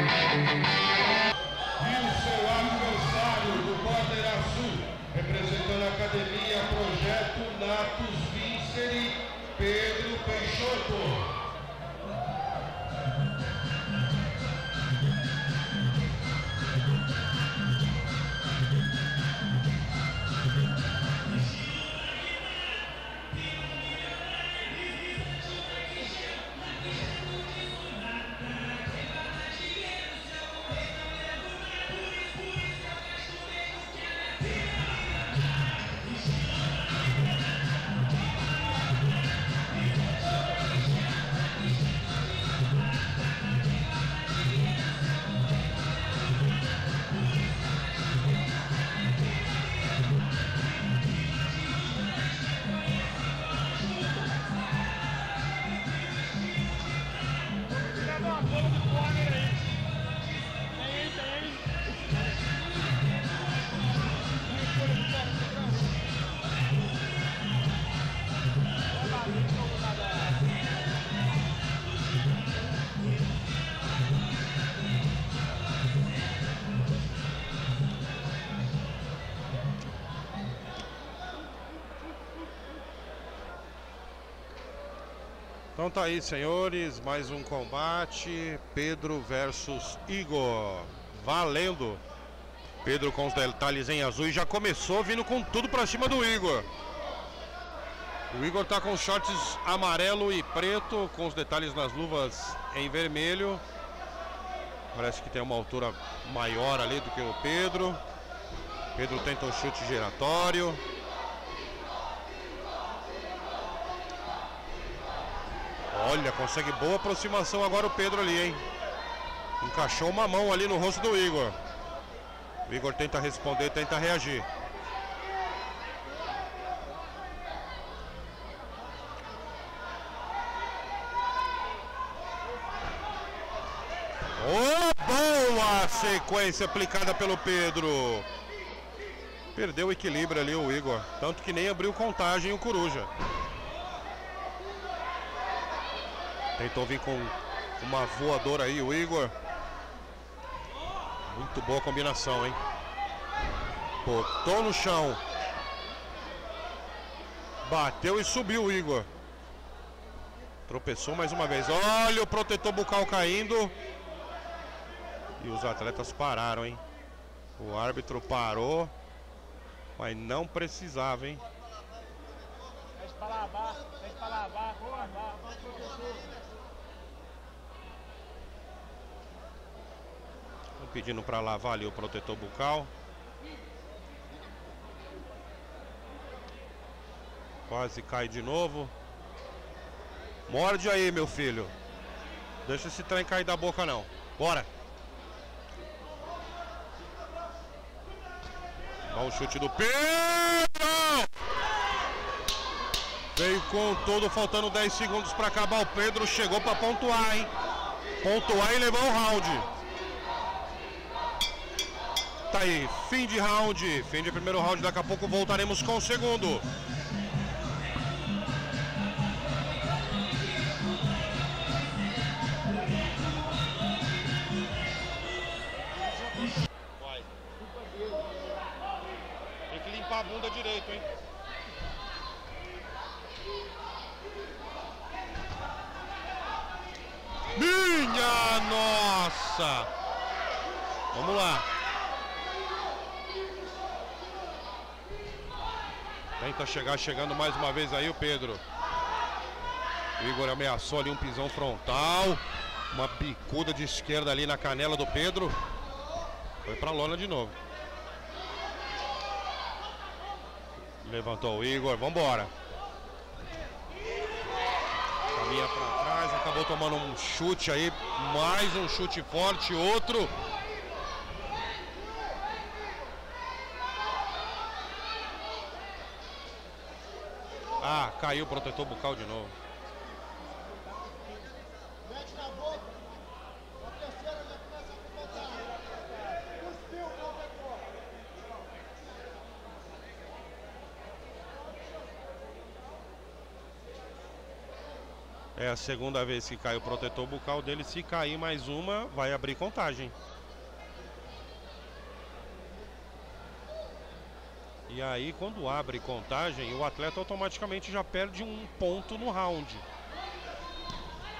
E o seu adversário do Border Azul, representando a academia Projeto Natus Vincere, Pedro Peixoto. Então tá aí, senhores, mais um combate. Pedro versus Igor. Valendo. Pedro com os detalhes em azul e já começou vindo com tudo pra cima do Igor. O Igor tá com shorts amarelo e preto, com os detalhes nas luvas em vermelho. Parece que tem uma altura maior ali do que o Pedro. Pedro tenta um chute giratório. Olha, consegue boa aproximação agora o Pedro ali, hein? Encaixou uma mão ali no rosto do Igor. O Igor tenta responder, tenta reagir. Oh, boa sequência aplicada pelo Pedro. Perdeu o equilíbrio ali o Igor. Tanto que nem abriu contagem o Coruja. Tentou vir com uma voadora aí o Igor. Muito boa combinação, hein? Botou no chão. Bateu e subiu o Igor. Tropeçou mais uma vez. Olha o protetor bucal caindo. E os atletas pararam, hein? O árbitro parou. Mas não precisava, hein? Deixa pra lavar, deixa pra lavar, vou lavar, pedindo para lavar ali o protetor bucal. Quase cai de novo. Morde aí, meu filho. Deixa esse trem cair da boca não. Bora. Olha o chute do Pedro! Veio com todo, faltando 10 segundos para acabar. O Pedro chegou para pontuar, hein? Pontuar e levar o round. Tá aí, fim de round, fim de primeiro round. Daqui a pouco voltaremos com o segundo. Vai. Tem que limpar a bunda direito, hein? Minha nossa! Vamos lá. Tenta chegar, chegando mais uma vez aí o Pedro. O Igor ameaçou ali um pisão frontal. Uma bicuda de esquerda ali na canela do Pedro. Foi pra lona de novo. Levantou o Igor, vambora. Caminha pra trás, acabou tomando um chute aí. Mais um chute forte, outro. Ah, caiu o protetor bucal de novo. É a segunda vez que cai o protetor bucal dele. Se cair mais uma, vai abrir contagem. E aí, quando abre contagem, o atleta automaticamente já perde um ponto no round.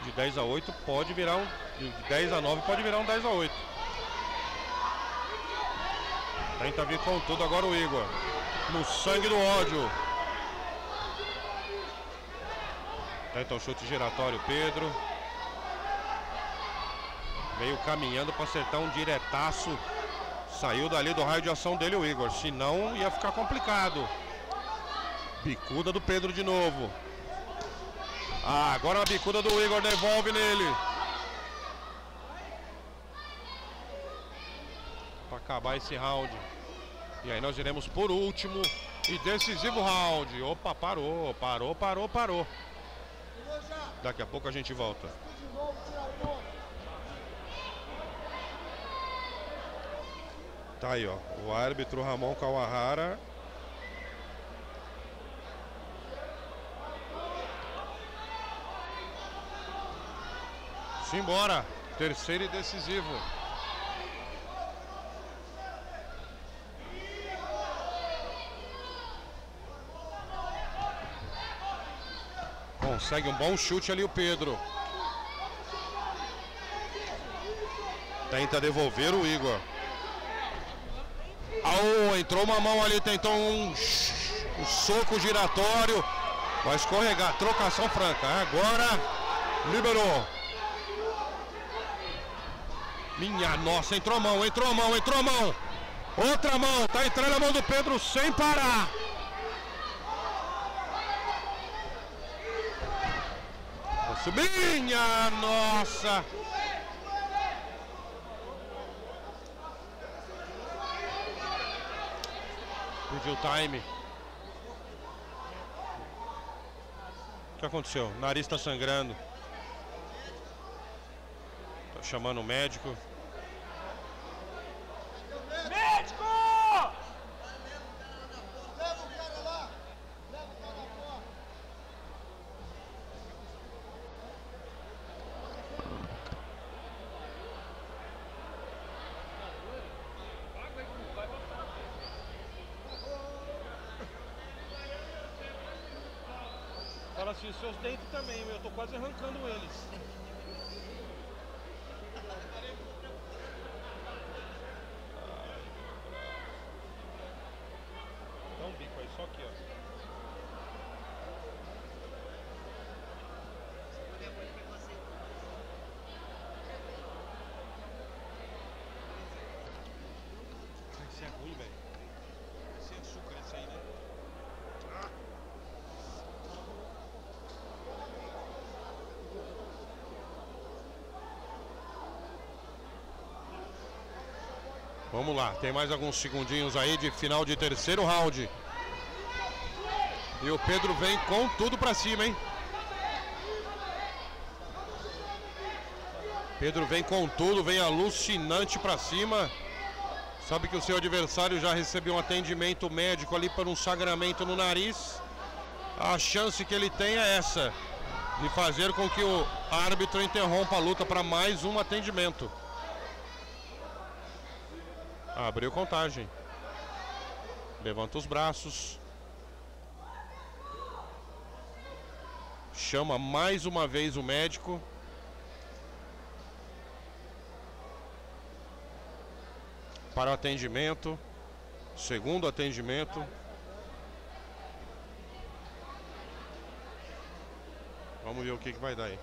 De 10 a 8 pode virar um. De 10 a 9 pode virar um 10 a 8. Tenta vir com tudo agora o Igor. No sangue do ódio. Tenta o chute giratório, Pedro. Veio caminhando para acertar um diretaço. Saiu dali do raio de ação dele o Igor. Senão ia ficar complicado. Bicuda do Pedro de novo. Ah, agora a bicuda do Igor devolve nele. Para acabar esse round. E aí nós iremos por último e decisivo round. Opa, parou, parou, parou, parou. Daqui a pouco a gente volta. De novo, tira ponto. Tá aí, ó. O árbitro Ramon Kawahara. Simbora. Terceiro e decisivo. Consegue um bom chute ali o Pedro. Tenta devolver o Igor. Entrou uma mão ali, tentou um, um soco giratório. Vai escorregar, trocação franca. Agora liberou. Minha nossa, entrou mão, entrou mão, entrou mão. Outra mão, tá entrando a mão do Pedro sem parar. Nossa, Minha nossa. Pediu time. O que aconteceu? O nariz está sangrando. Tá chamando o médico. Médico! Fala assim, seus dentes também, eu tô quase arrancando eles. Dá um bico aí, só aqui, ó. Isso é ruim, velho. Esse é açúcar, esse aí, né? Vamos lá, tem mais alguns segundinhos aí de final de terceiro round. E o Pedro vem com tudo pra cima, hein? Pedro vem com tudo, vem alucinante pra cima. Sabe que o seu adversário já recebeu um atendimento médico ali por um sangramento no nariz. A chance que ele tem é essa, de fazer com que o árbitro interrompa a luta para mais um atendimento. Abriu contagem. Levanta os braços. Chama mais uma vez o médico. Para o atendimento. Segundo atendimento. Vamos ver o que, que vai dar aí.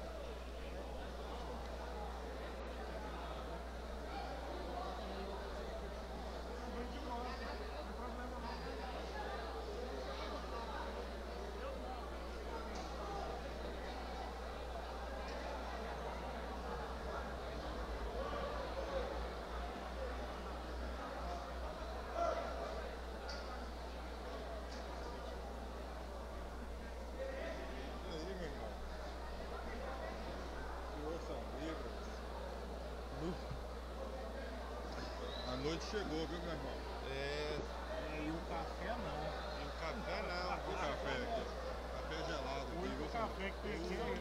Noite chegou, viu, meu irmão? É. E o café não. E o café não. O café aqui. Café gelado O único café que tem aqui é o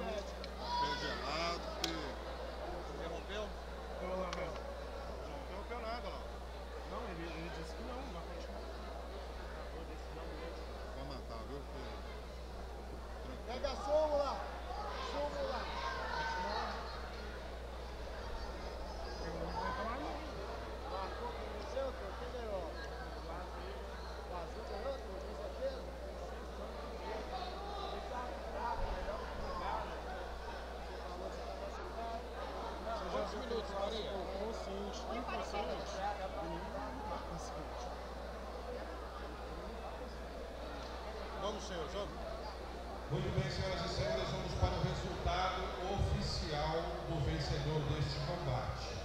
Muito bem, senhoras e senhores, vamos para o resultado oficial do vencedor deste combate.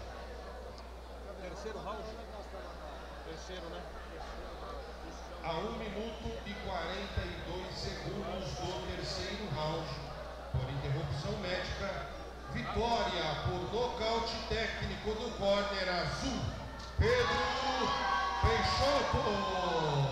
Terceiro round? Terceiro, né? A 1 minuto e 42 segundos do terceiro round, por interrupção médica, vitória por nocaute técnico do